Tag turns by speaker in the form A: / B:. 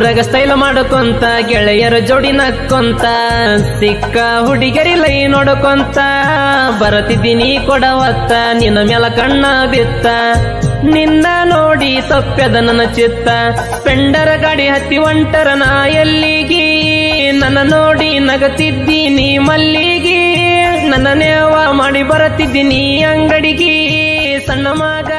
A: ಊರಾಗ ಸ್ಟೈಲ್ ಮಾಡ್ಕೊಂತ, ಗೆಳೆಯರ ಜೋಡಿ ನಕ್ಕೊಂತ, ಸಿಕ್ಕ ಹುಡುಗರಿ ಲೈ ನೋಡಕೊಂತ, ಬರತಿದ್ದೀನಿ ಕೊಡವತ್ತ ನಿನ್ನ ಮೇಲ ಕಣ್ಣ ಬಿತ್ತ. ನಿನ್ನ ನೋಡಿ ತಪ್ಪ್ಯದ ನನ್ನ ಚಿತ್ತ, ಪೆಂಡರ ಗಾಡಿ ಹತ್ತಿ ಒಂಟರ ನಾ ಎಲ್ಲಿಗಿ? ನನ್ನ ನೋಡಿ ನಗತಿದ್ದೀನಿ ಮಲ್ಲಿಗೆ, ನನ್ನ ನೇವ ಮಾಡಿ ಬರತಿದ್ದೀನಿ ಅಂಗಡಿಗೆ. ಸಣ್ಣ ಮಗ